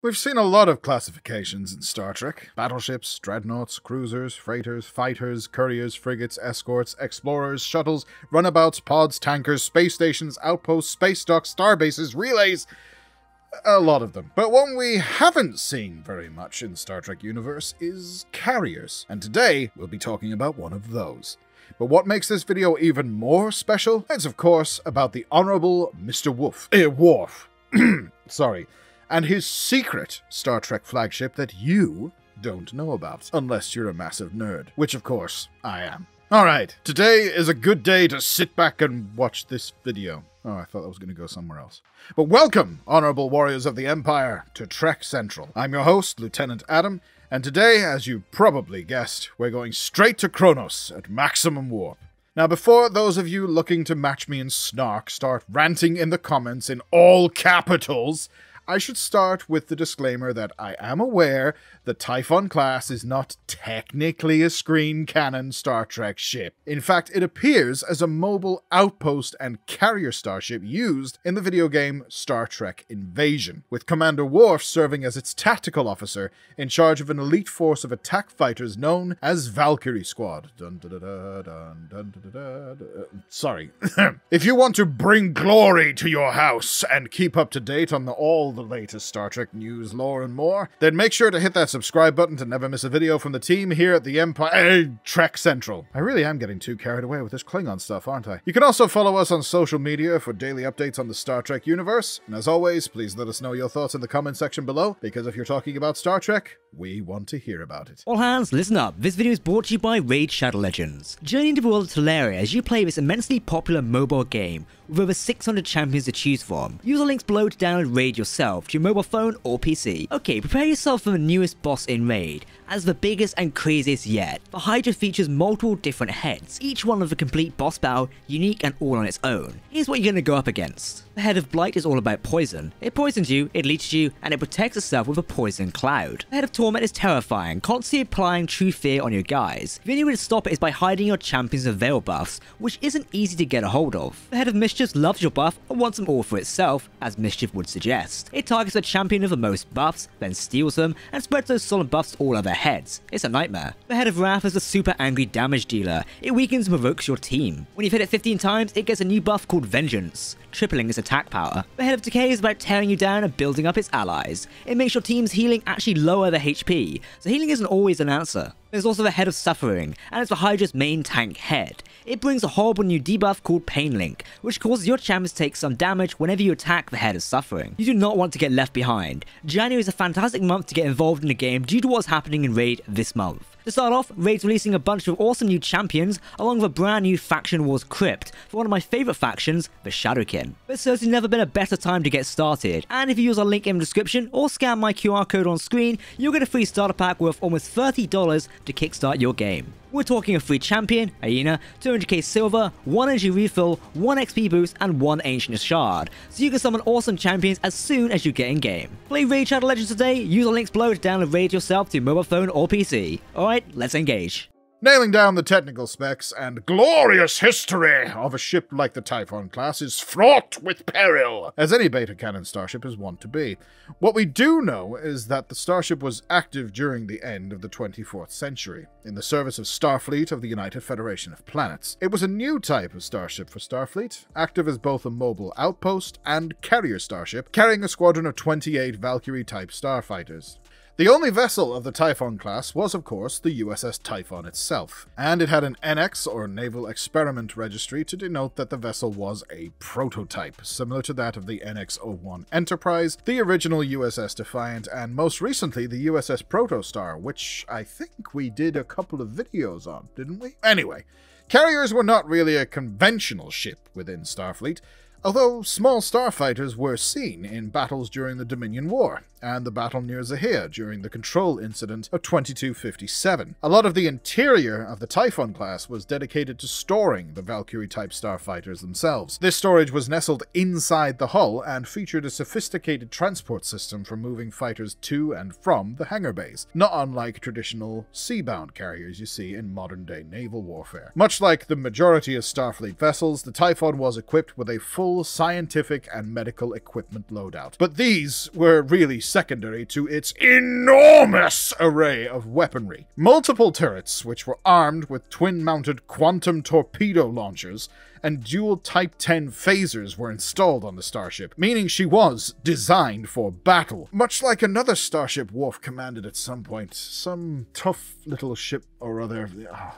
We've seen a lot of classifications in Star Trek battleships, dreadnoughts, cruisers, freighters, fighters, couriers, frigates, escorts, explorers, shuttles, runabouts, pods, tankers, space stations, outposts, space docks, starbases, relays. A lot of them. But one we haven't seen very much in Star Trek universe is carriers. And today we'll be talking about one of those. But what makes this video even more special is, of course, about the Honorable Mr. Wolf. Eh, Worf. Sorry and his secret Star Trek flagship that you don't know about, unless you're a massive nerd, which of course I am. Alright, today is a good day to sit back and watch this video. Oh, I thought that was going to go somewhere else. But welcome, honorable warriors of the Empire, to Trek Central. I'm your host, Lieutenant Adam, and today, as you probably guessed, we're going straight to Kronos at maximum warp. Now, before those of you looking to match me in snark start ranting in the comments in all capitals, I should start with the disclaimer that I am aware the Typhon class is not technically a screen canon Star Trek ship. In fact, it appears as a mobile outpost and carrier starship used in the video game Star Trek Invasion, with Commander Worf serving as its tactical officer in charge of an elite force of attack fighters known as Valkyrie Squad. Sorry. if you want to bring glory to your house and keep up to date on the, all the latest Star Trek news, lore, and more, then make sure to hit that subscribe button to never miss a video from the team here at the Empire uh, Trek Central. I really am getting too carried away with this Klingon stuff, aren't I? You can also follow us on social media for daily updates on the Star Trek universe. And as always, please let us know your thoughts in the comment section below, because if you're talking about Star Trek, we want to hear about it. All hands, listen up. This video is brought to you by Raid Shadow Legends. Journey into the world of Teleria as you play this immensely popular mobile game with over 600 champions to choose from. Use the links below to download Raid yourself to your mobile phone or PC. Okay, prepare yourself for the newest boss in Raid, as the biggest and craziest yet. The Hydra features multiple different heads, each one of a complete boss battle, unique and all on its own. Here's what you're gonna go up against. The head of Blight is all about poison. It poisons you, it leeches you, and it protects itself with a poison cloud. The head of Torment is terrifying, constantly applying true fear on your guys. The only way to stop it is by hiding your champions with Veil buffs, which isn't easy to get a hold of. The head of Mischief loves your buff and wants them all for itself, as Mischief would suggest. It targets the champion with the most buffs, then steals them, and spreads those solid buffs all over heads. It's a nightmare. The head of Wrath is a super angry damage dealer. It weakens and provokes your team. When you've hit it 15 times, it gets a new buff called Vengeance, tripling its attack power. The Head of Decay is about tearing you down and building up its allies. It makes your team's healing actually lower the HP, so healing isn't always an answer. There's also the Head of Suffering, and it's the Hydra's main tank head. It brings a horrible new debuff called Pain Link, which causes your champions to take some damage whenever you attack the Head of Suffering. You do not want to get left behind. January is a fantastic month to get involved in the game due to what's happening in Raid this month. To start off, Raid's releasing a bunch of awesome new champions, along with a brand new Faction Wars Crypt for one of my favourite factions, the Shadowkin. But certainly never been a better time to get started, and if you use our link in the description or scan my QR code on screen, you'll get a free starter pack worth almost $30 to kickstart your game. We're talking a free champion, Aina, 200k silver, 1 energy refill, 1 XP boost, and 1 ancient shard, so you can summon awesome champions as soon as you get in game. Play Raid Shadow Legends today, use the links below to download Raid yourself to mobile phone or PC. Alright, let's engage. Nailing down the technical specs and glorious history of a ship like the Typhon class is fraught with peril, as any beta canon starship is wont to be. What we do know is that the starship was active during the end of the 24th century, in the service of Starfleet of the United Federation of Planets. It was a new type of starship for Starfleet, active as both a mobile outpost and carrier starship, carrying a squadron of 28 Valkyrie-type starfighters. The only vessel of the Typhon class was, of course, the USS Typhon itself, and it had an NX or Naval Experiment Registry to denote that the vessel was a prototype, similar to that of the NX-01 Enterprise, the original USS Defiant, and most recently the USS Protostar, which I think we did a couple of videos on, didn't we? Anyway, carriers were not really a conventional ship within Starfleet, although small starfighters were seen in battles during the Dominion War and the battle near Zahir during the Control incident of 2257. A lot of the interior of the Typhon class was dedicated to storing the Valkyrie-type starfighters themselves. This storage was nestled inside the hull and featured a sophisticated transport system for moving fighters to and from the hangar bays, not unlike traditional sea-bound carriers you see in modern-day naval warfare. Much like the majority of Starfleet vessels, the Typhon was equipped with a full full scientific and medical equipment loadout. But these were really secondary to its enormous array of weaponry. Multiple turrets, which were armed with twin mounted quantum torpedo launchers, and dual Type 10 phasers were installed on the starship, meaning she was designed for battle. Much like another starship Worf commanded at some point. Some tough little ship or other. ah,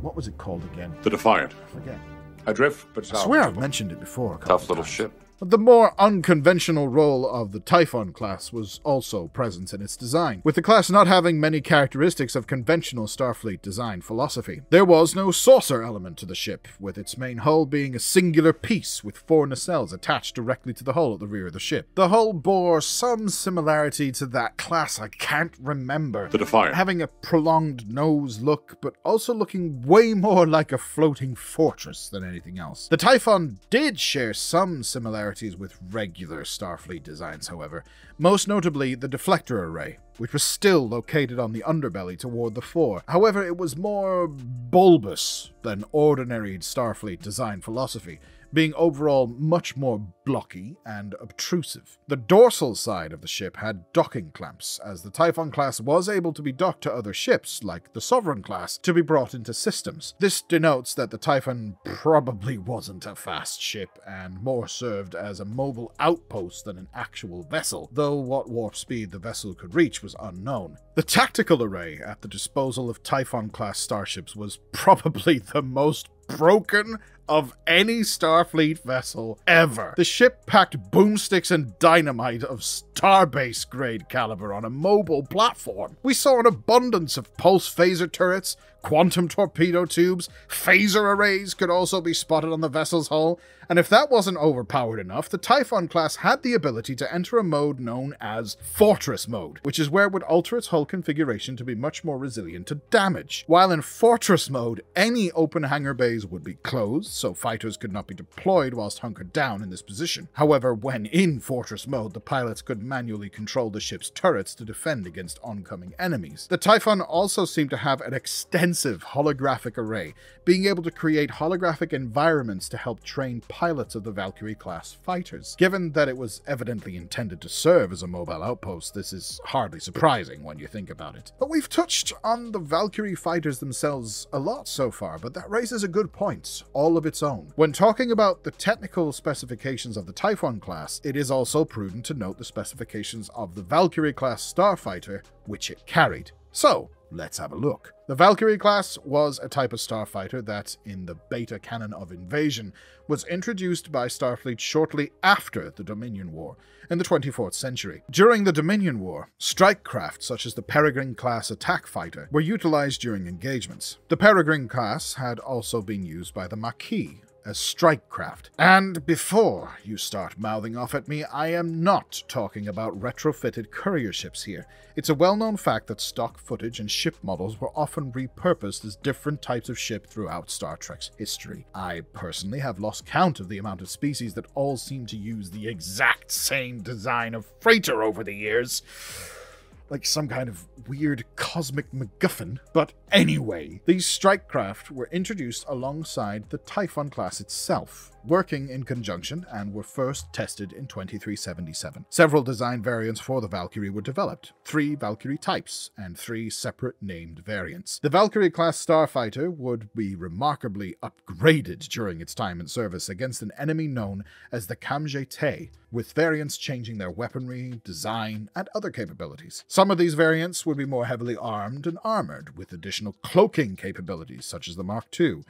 what was it called again? The Defiant. I forget. Adrift, but I swear I've mentioned it before. a Tough little times. ship. But the more unconventional role of the Typhon class was also present in its design, with the class not having many characteristics of conventional Starfleet design philosophy. There was no saucer element to the ship, with its main hull being a singular piece with four nacelles attached directly to the hull at the rear of the ship. The hull bore some similarity to that class I can't remember. The Defiant. Having a prolonged nose look, but also looking way more like a floating fortress than anything else. The Typhon did share some similarities with regular Starfleet designs, however, most notably the deflector array, which was still located on the underbelly toward the fore. However, it was more bulbous than ordinary Starfleet design philosophy, being overall much more blocky and obtrusive. The dorsal side of the ship had docking clamps, as the Typhon class was able to be docked to other ships, like the Sovereign class, to be brought into systems. This denotes that the Typhon probably wasn't a fast ship, and more served as a mobile outpost than an actual vessel, though what warp speed the vessel could reach was unknown. The tactical array at the disposal of Typhon class starships was probably the most broken of any Starfleet vessel ever. The ship packed boomsticks and dynamite of starbase grade caliber on a mobile platform. We saw an abundance of pulse phaser turrets, quantum torpedo tubes, phaser arrays could also be spotted on the vessel's hull, and if that wasn't overpowered enough, the Typhon class had the ability to enter a mode known as Fortress Mode, which is where it would alter its hull configuration to be much more resilient to damage. While in Fortress Mode, any open hangar bays would be closed, so fighters could not be deployed whilst hunkered down in this position. However, when in Fortress Mode, the pilots could manually control the ship's turrets to defend against oncoming enemies. The Typhon also seemed to have an extensive holographic array, being able to create holographic environments to help train pilots of the Valkyrie class fighters. Given that it was evidently intended to serve as a mobile outpost, this is hardly surprising when you think about it. But we've touched on the Valkyrie fighters themselves a lot so far, but that raises a good point, all of its own. When talking about the technical specifications of the Typhon class, it is also prudent to note the specifications of the Valkyrie class starfighter, which it carried. So, let's have a look. The Valkyrie class was a type of starfighter that, in the beta canon of Invasion, was introduced by Starfleet shortly after the Dominion War, in the 24th century. During the Dominion War, strike craft such as the Peregrine class attack fighter were utilized during engagements. The Peregrine class had also been used by the Maquis as strike craft. And before you start mouthing off at me, I am not talking about retrofitted courier ships here. It's a well known fact that stock footage and ship models were often repurposed as different types of ship throughout Star Trek's history. I personally have lost count of the amount of species that all seem to use the exact same design of freighter over the years like some kind of weird cosmic MacGuffin. But anyway, these strike craft were introduced alongside the Typhon class itself, working in conjunction and were first tested in 2377. Several design variants for the Valkyrie were developed, three Valkyrie types, and three separate named variants. The Valkyrie class starfighter would be remarkably upgraded during its time in service against an enemy known as the Kam'Jahtae, with variants changing their weaponry, design, and other capabilities. Some of these variants would be more heavily armed and armored, with additional cloaking capabilities, such as the Mark II.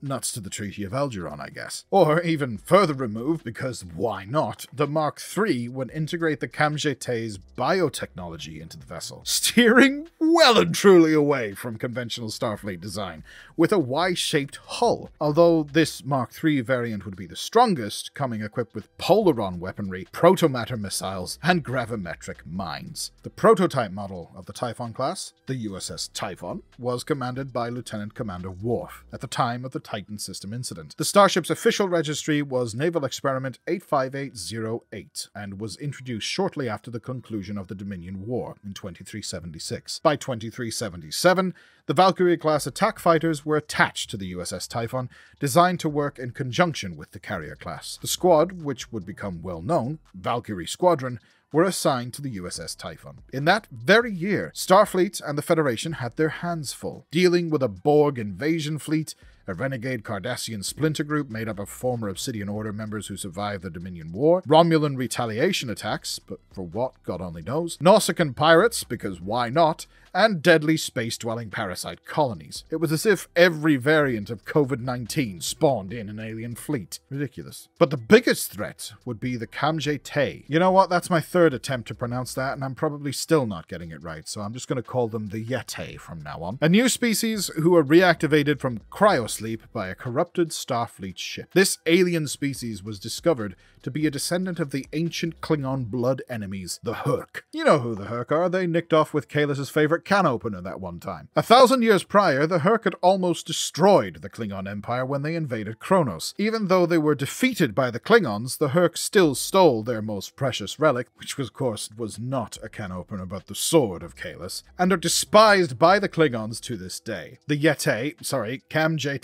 Nuts to the Treaty of Algeron, I guess. Or even further removed, because why not? The Mark III would integrate the Kam'Jahtae's biotechnology into the vessel, steering well and truly away from conventional Starfleet design, with a Y-shaped hull. Although this Mark III variant would be the strongest, coming equipped with Polaron weaponry, protomatter missiles, and gravimetric mines. The prototype model of the Typhon class, the USS Typhon, was commanded by Lieutenant Commander Worf at the time of the Titan system incident. The starship's official registry was Naval Experiment 85808 and was introduced shortly after the conclusion of the Dominion War in 2376. By 2377, the Valkyrie class attack fighters were attached to the USS Typhon, designed to work in conjunction with the carrier class. The squad, which would become well known, Valkyrie Squadron, were assigned to the USS Typhon. In that very year, Starfleet and the Federation had their hands full, dealing with a Borg invasion fleet a renegade Cardassian splinter group made up of former Obsidian Order members who survived the Dominion War, Romulan retaliation attacks, but for what, God only knows, Nausicaan pirates, because why not, and deadly space dwelling parasite colonies. It was as if every variant of COVID 19 spawned in an alien fleet. Ridiculous. But the biggest threat would be the Kamje You know what? That's my third attempt to pronounce that, and I'm probably still not getting it right, so I'm just going to call them the Yeti from now on. A new species who are reactivated from cryosleep by a corrupted Starfleet ship. This alien species was discovered to be a descendant of the ancient Klingon blood enemies, the Hur'q. You know who the Hur'q are, they nicked off with Kahless' favorite can opener that one time. A thousand years prior, the Hur'q had almost destroyed the Klingon Empire when they invaded Kronos. Even though they were defeated by the Klingons, the Hur'q still stole their most precious relic, which was, of course was not a can opener but the sword of Kahless, and are despised by the Klingons to this day. The Yeti, sorry, Kamje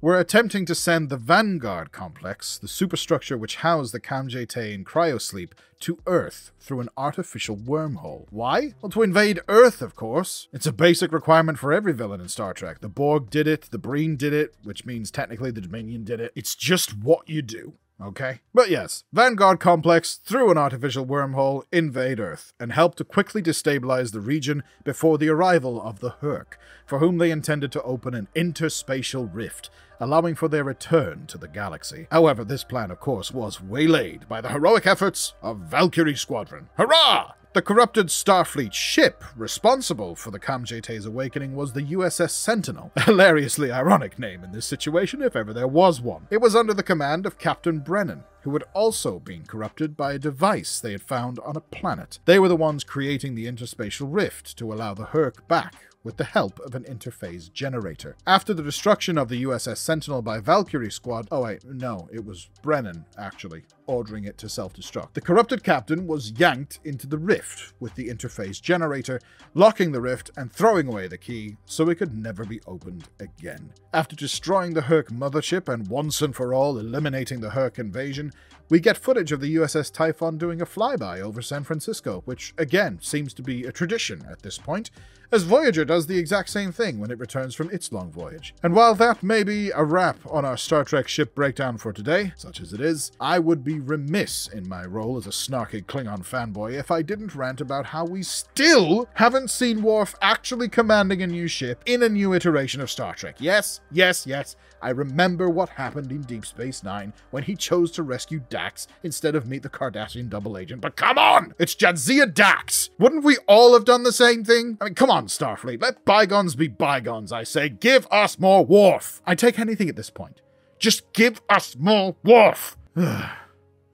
were attempting to send the Vanguard complex, the superstructure which housed the Kam'Jahtae in cryosleep, to Earth through an artificial wormhole. Why? Well, to invade Earth, of course. It's a basic requirement for every villain in Star Trek. The Borg did it, the Breen did it, which means technically the Dominion did it. It's just what you do okay? But yes, Vanguard Complex, through an artificial wormhole, invade Earth, and help to quickly destabilize the region before the arrival of the Hur'q, for whom they intended to open an interspatial rift, allowing for their return to the galaxy. However, this plan, of course, was waylaid by the heroic efforts of Valkyrie Squadron. Hurrah! The corrupted Starfleet ship responsible for the Kam'Jahtae's awakening was the USS Sentinel, a hilariously ironic name in this situation if ever there was one. It was under the command of Captain Brennan, who had also been corrupted by a device they had found on a planet. They were the ones creating the interspatial rift to allow the Hur'q back with the help of an interphase generator. After the destruction of the USS Sentinel by Valkyrie Squad, oh wait, no, it was Brennan, actually, ordering it to self-destruct. The corrupted captain was yanked into the rift with the interphase generator, locking the rift and throwing away the key so it could never be opened again. After destroying the Hur'q mothership and once and for all eliminating the Hur'q invasion, we get footage of the USS Typhon doing a flyby over San Francisco, which again seems to be a tradition at this point, as Voyager does the exact same thing when it returns from its long voyage. And while that may be a wrap on our Star Trek ship breakdown for today, such as it is, I would be remiss in my role as a snarky Klingon fanboy if I didn't rant about how we still haven't seen Worf actually commanding a new ship in a new iteration of Star Trek. Yes, yes, yes, I remember what happened in Deep Space Nine when he chose to rescue Dax instead of meet the Cardassian double agent. But come on! It's Jadzia Dax! Wouldn't we all have done the same thing? I mean, come on, Starfleet. Let bygones be bygones, I say. Give us more Worf! I take anything at this point. Just give us more Worf!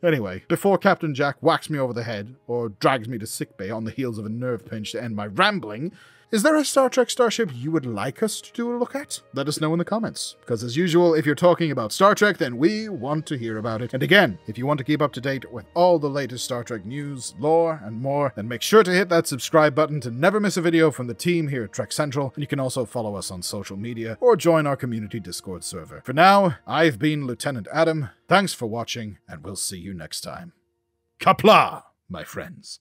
Anyway, before Captain Jack whacks me over the head or drags me to sickbay on the heels of a nerve pinch to end my rambling, is there a Star Trek starship you would like us to do a look at? Let us know in the comments, because as usual, if you're talking about Star Trek, then we want to hear about it. And again, if you want to keep up to date with all the latest Star Trek news, lore, and more, then make sure to hit that subscribe button to never miss a video from the team here at Trek Central, and you can also follow us on social media or join our community Discord server. For now, I've been Lieutenant Adam, thanks for watching, and we'll see you next time. Qapla', my friends.